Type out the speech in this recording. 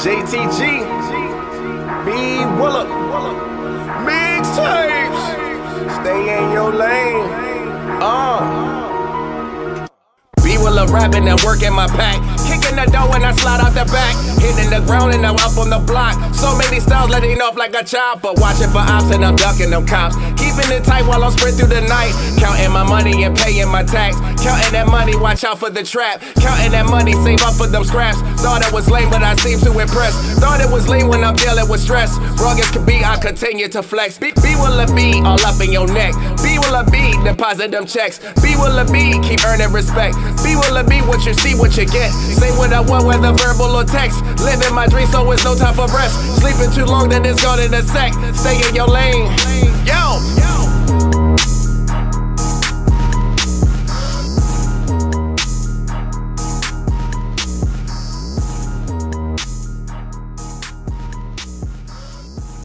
JTG, B Willa, mixtapes. Stay in your lane. Uh. B Willa rapping and working my pack. Kicking the door when I slide out the back. Hitting the ground and I'm up on the block. So many styles letting off like a chopper. Watching for ops and I'm ducking them cops. Keeping it tight while I'm sprint through the night. Counting my money and paying my tax. Counting that money, watch out for the trap. Counting that money, save up for them scraps. Thought it was lame, but I seem to impress. Thought it was lame when I'm dealing with stress. Wrong as could be, I continue to flex. B, B Willa be all up in your neck. B Willa be deposit them checks. B Willa be keep earning respect. B Willa be what you see, what you get. Say what I want, whether verbal or text. Living my dream, so it's no time for rest. Sleeping too long, then it's gone in a sec. Stay in your lane.